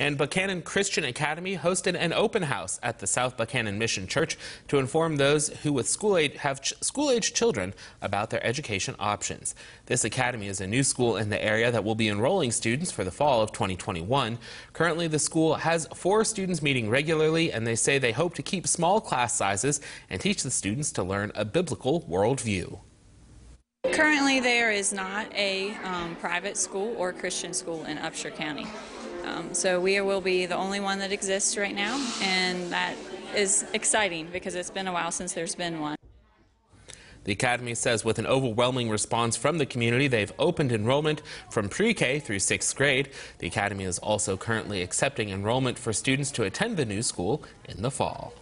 And Buckhannon Christian Academy hosted an open house at the South Buckhannon Mission Church to inform those who with school age have ch- school-age children about their education options. This academy is a new school in the area that will be enrolling students for the fall of 2021. Currently, the school has four students meeting regularly, and they say they hope to keep small class sizes and teach the students to learn a biblical worldview. Currently, there is not a um, private school or Christian school in Upshur County. Um, so we will be the only one that exists right now, and that is exciting because it's been a while since there's been one. The Academy says with an overwhelming response from the community, they've opened enrollment from pre-K through sixth grade. The Academy is also currently accepting enrollment for students to attend the new school in the fall.